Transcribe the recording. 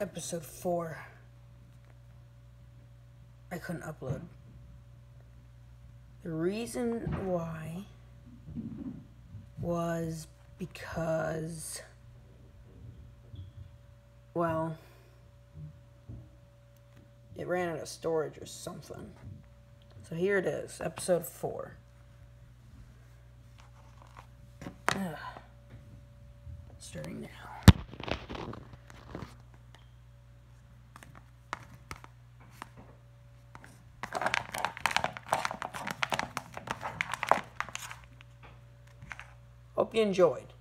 episode 4, I couldn't upload. The reason why was because, well, it ran out of storage or something. So here it is, episode 4. Ugh. Starting now. Hope you enjoyed.